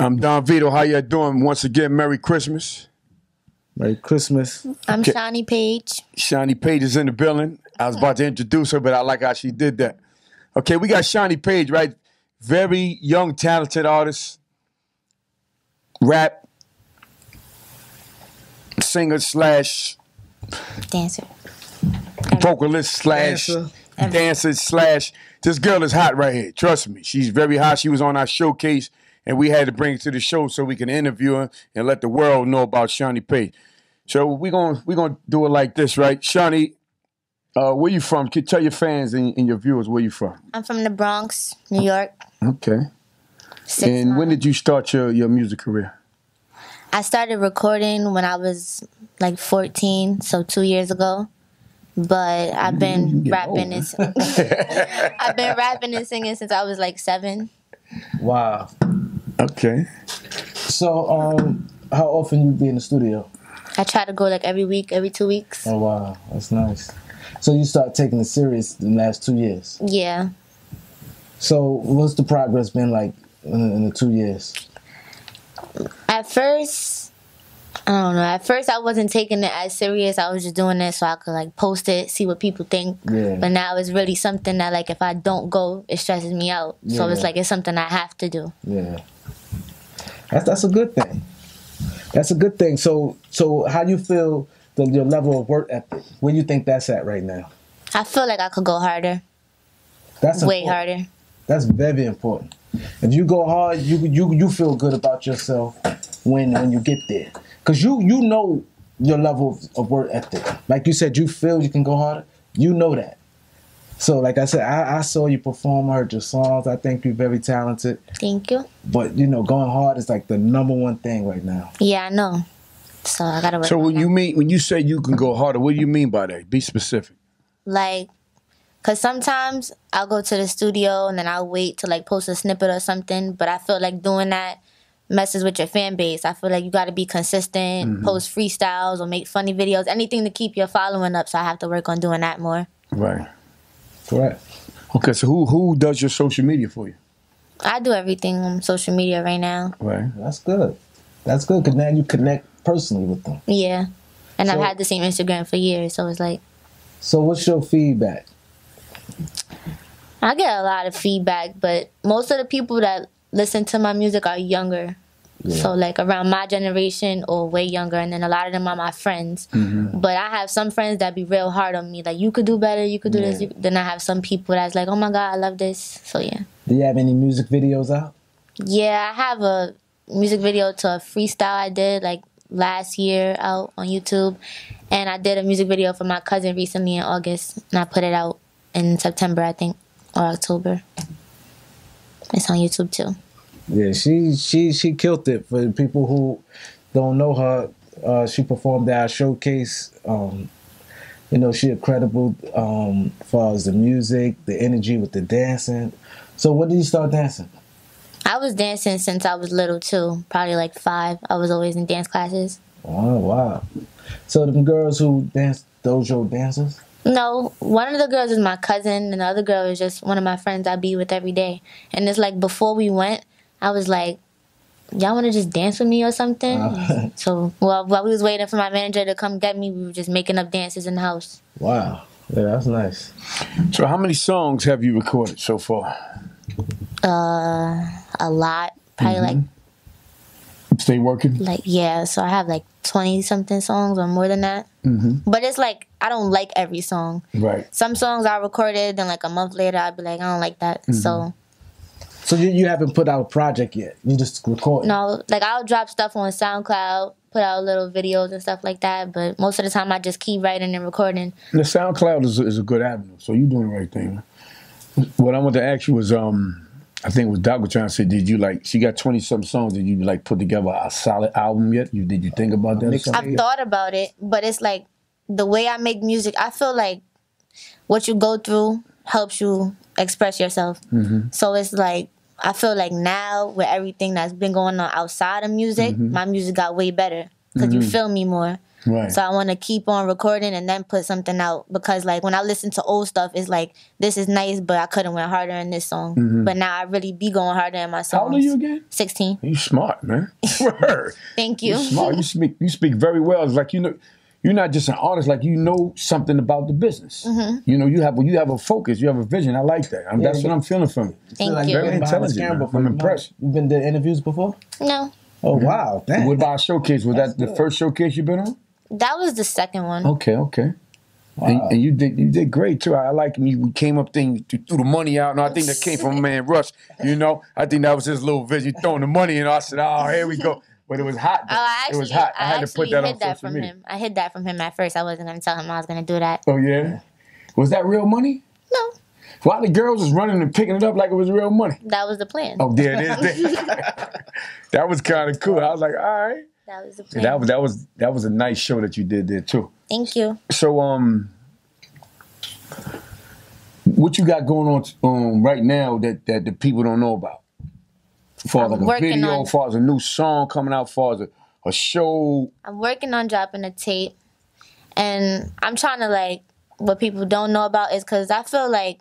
I'm Don Vito. How you doing? Once again, Merry Christmas. Merry Christmas. I'm Okay. Shani Paige. Shani Paige is in the building. I was about to introduce her, but I like how she did that. Okay, we got Shani Paige, right? Very young, talented artist, rap, singer slash Dancer. vocalist slash Dancer. dancer slash. This girl is hot right here. Trust me, she's very hot. She was on our showcase, and we had to bring her to the show so we can interview her and let the world know about Shani Paige. So we're gonna we're gonna do it like this, right? Shani, uh, where you from? Can tell your fans and, and your viewers where you from. I'm from the Bronx, New York. Okay. Six and when did you start your, your music career? I started recording when I was like 14, so two years ago. But I've been rapping old, and I've been rapping and singing since I was like seven. Wow. Okay. So, um, how often you be in the studio? I try to go like every week, every two weeks. Oh wow, that's nice. So you start taking it serious in the last two years. Yeah. So what's the progress been like in, in the two years? At first, I don't know. At first, I wasn't taking it as serious. I was just doing it so I could like post it, see what people think. Yeah. But now it's really something that like if I don't go, it stresses me out. Yeah. So it's like it's something I have to do. Yeah. That's that's a good thing. That's a good thing. So so how you feel the, your level of work ethic? Where you think that's at right now? I feel like I could go harder, That's way important. harder. That's very important. If you go hard, you you you feel good about yourself when when you get there, because you you know your level of, of work ethic. Like you said, you feel you can go harder. You know that. So, like I said, I, I saw you perform, I heard your songs. I think you're very talented. Thank you. But you know, going hard is like the number one thing right now. Yeah, I know. So I gotta work. So when you mean when you say you can go harder, what do you mean by that? Be specific. like, cause sometimes I'll go to the studio and then I'll wait to like post a snippet or something. But I feel like doing that messes with your fan base. I feel like you got to be consistent, mm-hmm. post freestyles or make funny videos, anything to keep your following up. So I have to work on doing that more. Right. Correct. Okay. So who who does your social media for you? I do everything on social media right now. Right. That's good. That's good because now you connect personally with them. Yeah. And So- I've had the same Instagram for years, so it's like So, what's your feedback? I get a lot of feedback, but most of the people that listen to my music are younger. So like around my generation or way younger, and then a lot of them are my friends. Mm-hmm. But I have some friends that be real hard on me, like you could do better, you could do this. You, then I have some people that's like, oh my god, I love this. So yeah, Do you have any music videos out? yeah, I have a music video to a freestyle I did like last year out on YouTube, and I did a music video for my cousin recently in August, and I put it out in September, I think, or October. It's on YouTube too. Yeah, she she she killed it. For people who don't know her, uh, she performed at our showcase. Um, you know, she incredible um, as far as the music, the energy with the dancing. So, when did you start dancing? I was dancing since I was little too, probably like five. I was always in dance classes. Oh wow! So, the girls who dance dojo dancers. No, one of the girls is my cousin, and the other girl is just one of my friends I be with every day. And it's like before we went, I was like, "Y'all want to just dance with me or something?" Uh. so while while we was waiting for my manager to come get me, we were just making up dances in the house. Wow, yeah, that's nice. So how many songs have you recorded so far? Uh, a lot, probably like Stay working. like yeah. So I have like twenty something songs or more than that. Mm-hmm. But it's like I don't like every song. Right. some songs I recorded, then like a month later I'd be like, I don't like that. So So you, you haven't put out a project yet. You just record. no, like I'll drop stuff on SoundCloud, put out little videos and stuff like that. But most of the time I just keep writing and recording. The SoundCloud is, is a good avenue, so you're doing the right thing. What I want to ask you was, um, I think it was Doc was trying to say, did you like? She got twenty some songs. Did you like put together a solid album yet? You did you think about that? or? I've thought about it, but it's like the way I make music. I feel like what you go through helps you express yourself. So it's like I feel like now with everything that's been going on outside of music, mm-hmm. my music got way better. because you mm-hmm. feel me more. Right. So I want to keep on recording and then put something out because like when I listen to old stuff, it's like this is nice, but I could have went harder in this song. Mm-hmm. But now I really be going harder in my songs. How old are you again? Sixteen. You smart, man. Thank you. You smart. You speak. You speak very well. It's like you know. You're not just an artist. Like you know something about the business. Mm-hmm. You know you have you have a focus. You have a vision. I like that. I'm, that's Yeah. what I'm feeling from you. Thank like you. Very been the intelligent, camera man. before, I'm you know? impressed. You've been to interviews before? No, Oh wow, damn. What about showcase? Was That's that the good. first showcase you've been on? that was the second one. Okay, okay. And, and you did you did great too. I like me. We came up thing you threw the money out, and I think that came from man Rush. You know, I think that was his little vision. Throwing the money, and I said, "Oh, here we go." But it was hot. Oh, I actually, it was hot. I, I had to put that hid on that social from media. him. I hid that from him at first. I wasn't gonna tell him I was gonna do that. Oh yeah, was that real money? No, Why the girls was running and picking it up like it was real money? that was the plan. Oh, there it is. that was kind of cool. I was like, all right. That was the plan. That was that was that was a nice show that you did there too. Thank you. So um, what you got going on um right now that that the people don't know about? Far as like a video, on- far as a new song coming out, far as a, a show. I'm working on dropping a tape, and I'm trying to like what people don't know about is because I feel like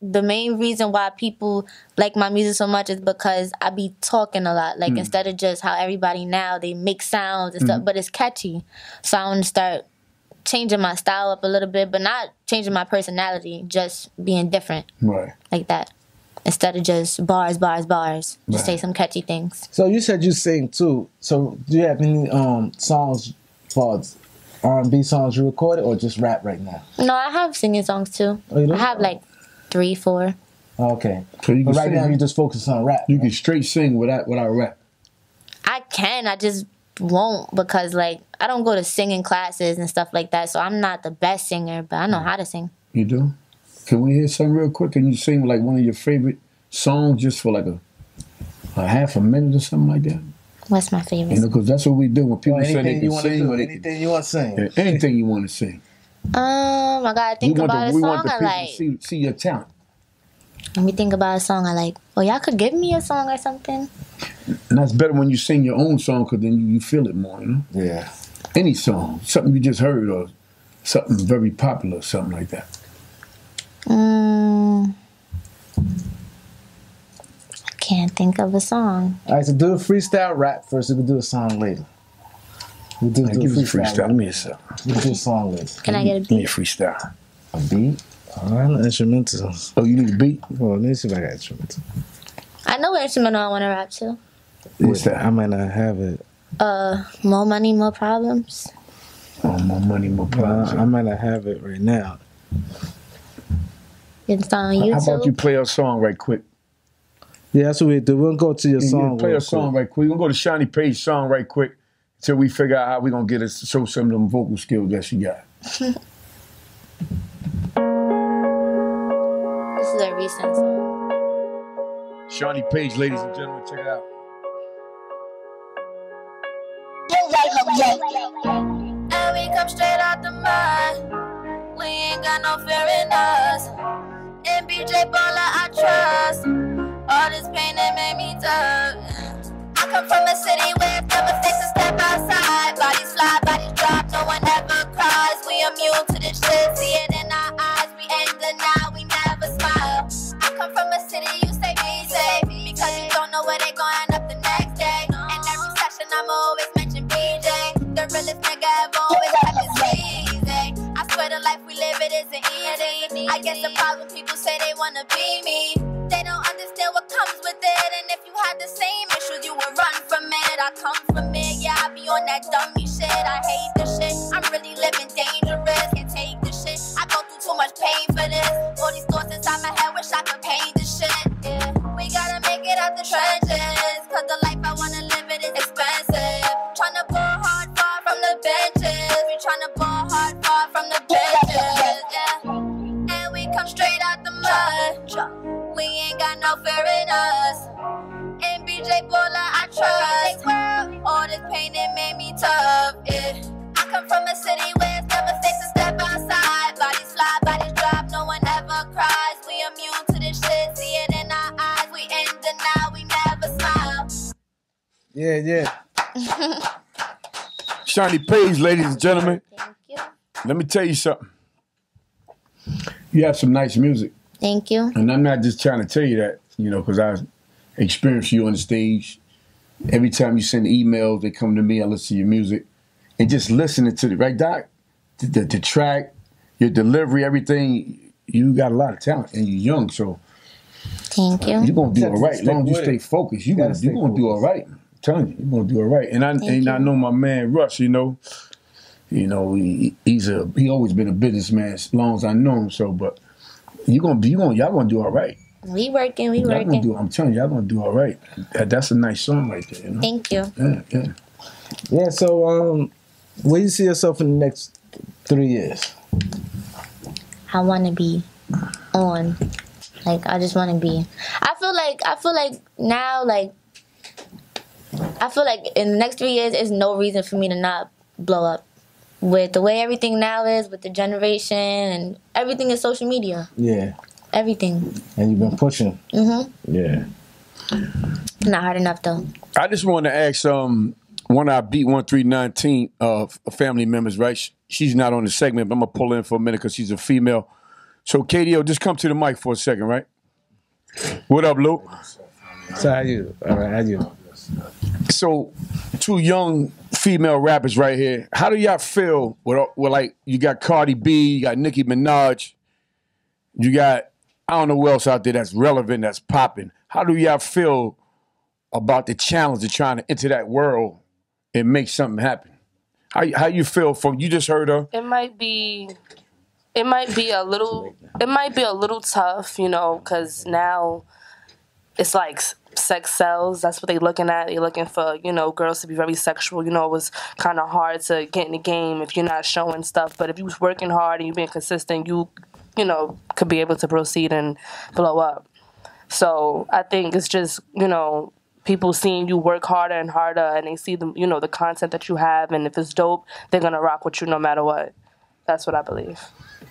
the main reason why people like my music so much is because I be talking a lot. Hmm. Like instead of just how everybody now they make sounds and stuff, but it's catchy. So I want to start changing my style up a little bit, but not changing my personality, just being different Right. like that. Instead of just bars, bars, bars, just Right. say some catchy things. So you said you sing too. So do you have any um songs for R and B songs you recorded or just rap right now? No, I have singing songs too. Oh, you? I have like three, four. Okay. So you But right sing. now you just focus on rap. you can straight sing without without rap. I can, I just won't because like I don't go to singing classes and stuff like that. So I'm not the best singer, but I know how to sing. You do? Can we hear something real quick? Can you sing like one of your favorite songs just for like a a half a minute or something like that? What's my favorite? You know, because that's what we do when people Or say they anything can you want to sing. do, or they can- anything you want to sing. Yeah, anything you want to sing. Um, I gotta think we about the, a song I like. see, see your talent. Let me think about a song I like. Oh, y'all could give me a song or something. And that's better when you sing your own song because then you, you feel it more, you know? Yeah. Any song, something you just heard or something very popular, or something like that. Mm, I can't think of a song. All right, so do a freestyle rap first. We can do a song later. We'll do, do give a us a freestyle. Let me a song. We'll do a song later. Can I get a beat? Give me a beat? freestyle. A beat? All right, instrumentals. Oh, you need a beat? Well, let me see if I got instrumental. I know what instrumental I want to rap to. What's that? I might not have it. Uh, more money, more problems. Oh, more money, more Uh, problems. I might not have it right now. It's on How YouTube. about you play a song right quick? Yeah, that's what we do. We'll go to your Yeah, song. play a song quick. right quick. We're gonna go to Shani Paige song right quick until we figure out how we're gonna get us to show some of them vocal skills that she got. This is a recent song. Shani Paige, ladies and gentlemen, check it out. And we come straight out the mud. We ain't got no fear in us. And BJ Baller, I trust. All this pain that made me tough. I come from a city where if never guess the problem people say they wanna be me. They don't understand what comes with it. And if you had the same issues, you would run from it. I come from it, yeah, I be on that dummy shit. I hate denial, we never smile. Yeah, yeah. Shani Paige, ladies and gentlemen. Thank you. Let me tell you something. You have some nice music, Thank you. and I'm not just trying to tell you that, you know, because I experienced you on the stage. Every time you send emails, they come to me. I listen to your music, and just listening to the right, Doc, the, the, the track, your delivery, everything. You got a lot of talent, and you're young, so Thank you. you're gonna do You all have to right. As long as you stay focused, you You gotta gonna you gonna do all focused. right. I'm telling you, you're gonna do all right. And I Thank and I know my man Russ. You know, you know he, he's a he always been a businessman as long as I know him. So, but you gonna be you gonna y'all gonna do all right. We working. We Y'all gonna working. do. I'm telling you, y'all gonna do all right. That, that's a nice song right there. You know. Thank you. Yeah, yeah. Yeah. So, um, where you see yourself in the next three years? I want to be on. Like I just want to be. I feel like I feel like now like I feel like in the next three years, there's no reason for me to not blow up. With the way everything now is, with the generation and everything is social media, Yeah. everything. And you've been pushing. Mhm. Yeah. Not hard enough though. I just want to ask um one of our beat one three nineteen uh family members, right? She's not on the segment, but I'm gonna pull in for a minute because she's a female. So KDO, just come to the mic for a second, right? What up, Luke? So how you? All right. How you? So two young female rappers right here. How do y'all feel with, with like you got Cardi B, you got Nicki Minaj, you got I don't know who else out there that's relevant, that's popping. How do y'all feel about the challenge of trying to enter that world and make something happen? How how you feel from you just heard her? it might be it might be a little it might be a little tough you know because now it's like sex sells. That's what they're looking at. They're looking for you know girls to be very sexual. You know it was kind of hard to get in the game if you're not showing stuff. But if you was working hard and you being consistent you you know could be able to proceed and blow up. So i think it's just you know people seeing you work harder and harder and they see the you know the content that you have. And if it's dope they're gonna rock with you no matter what. That's what i believe.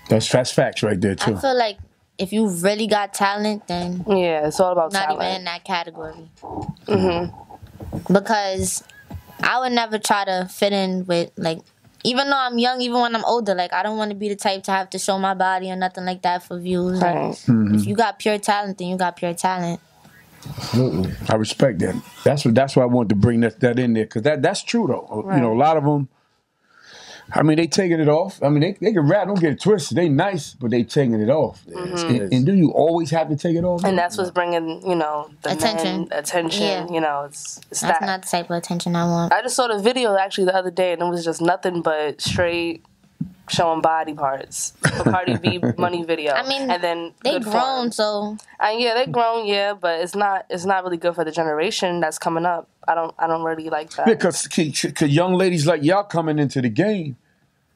That's that's facts right there too. I too. feel like if you really got talent, then yeah it's all about not talent even in that category. Mhm. Because I would never try to fit in with like, even though I'm young, even when I'm older, like I don't want to be the type to have to show my body or nothing like that for views. Like, right If you got pure talent, then you got pure talent. Absolutely. I respect that. That's what. That's why I wanted to bring that that in there because that that's true though. You know, a lot of them. I mean, they taking it off. I mean, they, they can rap. Don't get it twisted. They nice, but they taking it off. Mm-hmm. And, and do you always have to take it off? and that's what's bringing you know the Attention. men attention Yeah. you know it's, it's That's that not the type of attention I want. i just saw the video actually the other day and it was just nothing but straight showing body parts the cardi b money video I mean, and then They grown, form. so And yeah, they grown, yeah, but it's not it's not really good for the generation that's coming up. I don't I don't really like that. Because cause young ladies like y'all coming into the game,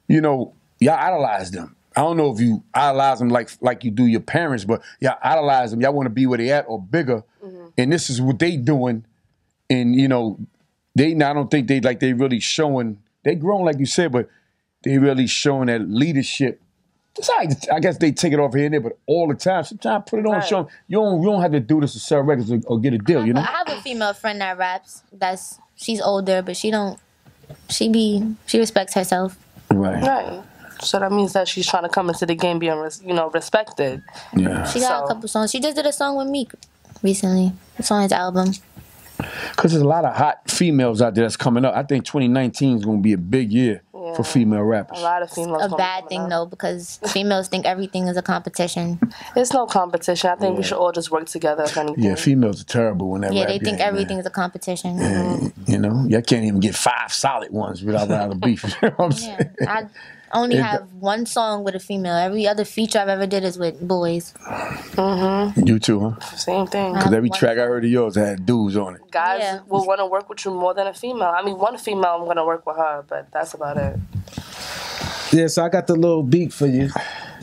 you know, y'all idolize them. I don't know if you idolize them like like you do your parents, but y'all idolize them. Y'all want to be where they at or bigger, mm-hmm. and this is what they doing. And you know, they I don't think they like they really showing. They grown like you said, but they really showing that leadership. It's all right, I guess they take it off here and there, but all the time. Sometimes put it on, Right. show 'em you don't you don't have to do this to sell records or, or get a deal. You know. I have a female friend that raps. That's she's older, but she don't. She be she respects herself. Right. right. So that means that she's trying to come into the game being res- you know respected. Yeah. She got So- a couple songs. She just did a song with Meek recently. It's on his album. Because there's a lot of hot females out there that's coming up. I think 2019 is going to be a big year for female rappers. A lot of females. It's A bad thing up. though, because females think everything is a competition. It's no competition. I think we should all just work together. If anything. Yeah, females are terrible when they Yeah, they think game, everything man. is a competition. You know, y'all can't even get five solid ones without having a beef. you know what I'm Yeah, saying? I only It- have one song with a female. Every other feature I've ever did is with boys. You too, huh? Same thing. Because every track I heard of yours had dudes on it. Guys Yeah. will want to work with you more than a female. I mean, one female I'm gonna work with her, but that's about it. Yeah. So I got the little beat for you.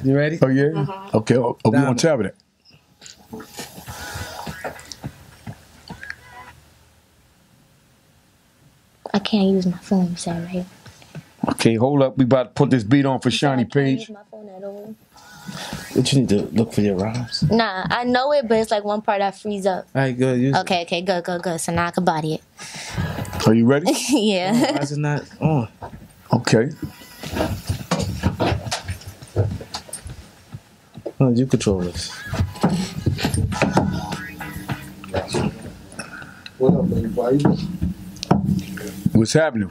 You ready? Oh, yeah? Mm-hmm. Okay, oh, oh, we Down on top of that. I can't use my phone, you said, right? Okay, hold up. We about to put this beat on for You said I Shani can't Paige. use my phone at all? But you need to look for your rhymes. Nah, I know it, but it's like one part that frees up. All right, good. Use. Okay, okay, good, good, good. So now I can body it. Are you ready? yeah. Oh, why is it not on? Okay. Oh, you control this. What up, everybody? What's happening?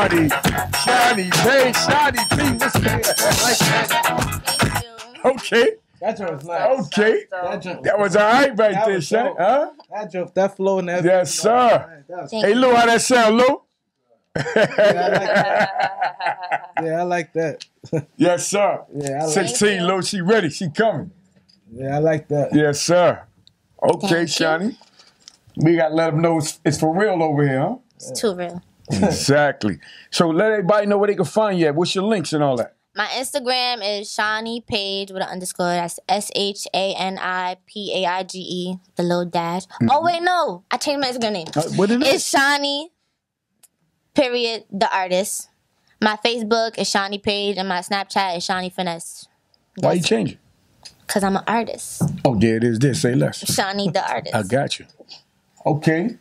I'm related. Shawty, Shawty, hey, Shawty, please, let's like that. Thank you. Okay, That joint's nice. okay. That joint. That was all right right That there, was Shawty. dope. Huh? That joint. That flow and that. Yes, sir. That was- Thank Hey. Lou, how that sound, Lou? Yeah, I like that. yes, sir. Yeah, I like. 16, Lou, she ready. She coming. Yeah, I like that. Yes, sir. Okay, Thank you. We got to let them know it's, it's for real over here, huh? It's too real. Exactly. So let everybody know where they can find you at. What's your links and all that? My Instagram is Shani Paige with an underscore. That's S H A N I P A I G E, the little dash. Oh, wait, no. I changed my Instagram name. Uh, what is it? It's Shani, period, the artist. My Facebook is Shani Paige, and my Snapchat is Shani Finesse. Why you change it? Because I'm an artist. Oh, there it is. There, say less. Shani, the artist. I got you. Okay.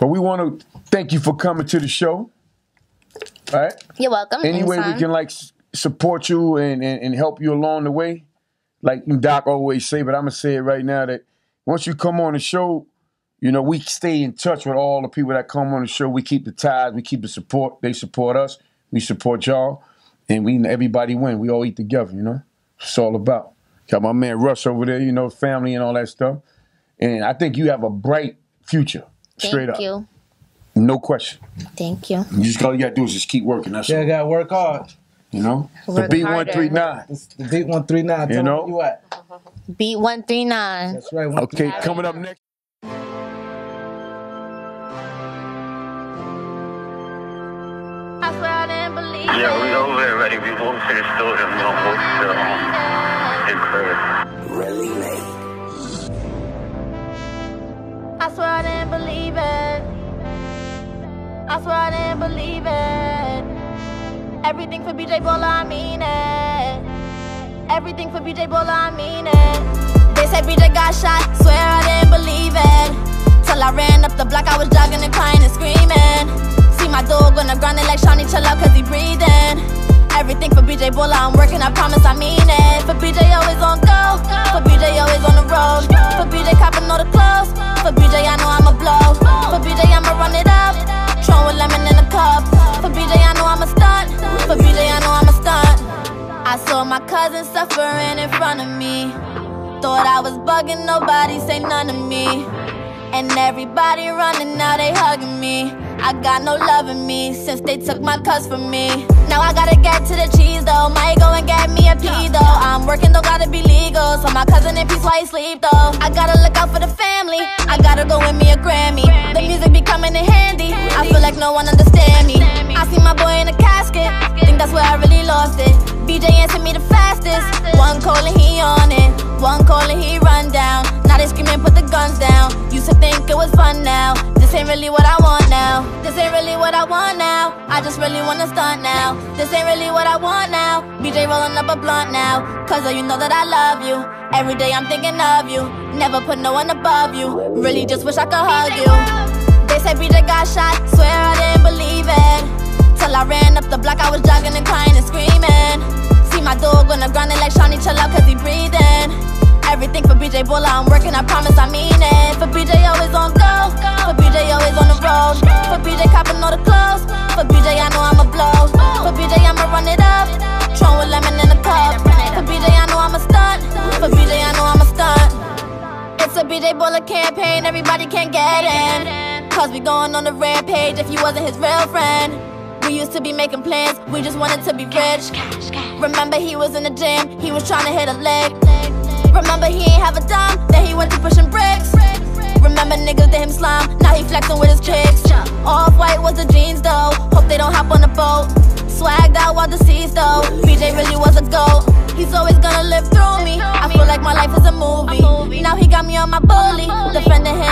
But we want to thank you for coming to the show. All right. You're welcome. Any way we can like support you and, and, and help you along the way, like Doc always say, but I'm gonna say it right now that once you come on the show, you know we stay in touch with all the people that come on the show. We keep the ties, we keep the support. They support us, we support y'all, and we everybody win. We all eat together. You know, it's all about. Got my man Russ over there, you know, family and all that stuff. And I think you have a bright future, straight Thank up, you. no question. Thank you. You just all you gotta do is just keep working. That's Yeah, I all. gotta work hard. You know, the Work B one three nine. It's the beat one three nine. You know? you at. Beat 139. That's right. one- Okay, coming up next. I swear I didn't believe Yeah, we over here ready. We moving to the studio. We gonna move the um, his crib. I swear I didn't believe it. I swear I didn't believe it. Everything for BJ Bola, I mean it. Everything for BJ Bola, I mean it. They said BJ got shot, swear I didn't believe it. Till I ran up the block, I was jogging and crying and screaming. See my dog on the ground, they like Shani, chill out, cause he breathing. Everything for BJ Bola, I'm working, I promise I mean it. For BJ, always on go. For BJ, always on the road. For BJ, copping all the clothes. For BJ, I know I'ma blow. For BJ, I'ma run it up. Tron with lemon in a cup. For BJ, I know I'm a stunt. For BJ, I know I'm a stunt. I saw my cousin suffering in front of me. Thought I was bugging, nobody say none to me. And everybody running now, they hugging me. I got no love in me since they took my cuss from me. Now I gotta get to the cheese though. Might go and get me a pee though. I'm working though, gotta be legal. So my cousin in peace while he sleep though. I gotta look out for the family. I gotta go win me a Grammy. The music be coming in handy. I feel like no one understand me. I see my boy in a casket. That's where I really lost it. BJ answered me the fastest. One call and he on it. One call and he run down. Now they screaming, put the guns down. Used to think it was fun now. This ain't really what I want now. This ain't really what I want now. I just really wanna stunt now. This ain't really what I want now. BJ rolling up a blunt now. Cause oh, you know that I love you. Every day I'm thinking of you. Never put no one above you. Really just wish I could hug you. They say BJ got shot. Swear I didn't believe it. Till I ran up the block, I was jogging and crying and screaming. See my dog on the ground and like Shani chill out cause he breathing. Everything for BJ Bulla, I'm working, I promise I mean it. For BJ always on go, for BJ always on the road. For BJ copping all the clothes, for BJ I know I'ma blow. For BJ I'ma run it up, Tron with lemon in the cup. For BJ I know I'm a stunt, for BJ I know I'm a stunt. It's a BJ Bulla campaign, everybody can't get in. Cause we going on the rampage if you wasn't his real friend. We used to be making plans, we just wanted to be rich. Remember he was in the gym, he was trying to hit a leg. Remember he ain't have a dime, then he went to pushing bricks. Remember niggas did him slime, now he flexing with his chicks. Off white was the jeans though, hope they don't hop on the boat. Swagged out while deceased though, BJ really was a goat. He's always gonna live through me. I feel like my life is a movie. Now he got me on my bully, defending him.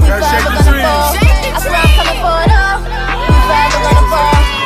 We forever gonna fall. I swear I'm coming for it all. We forever gonna fall.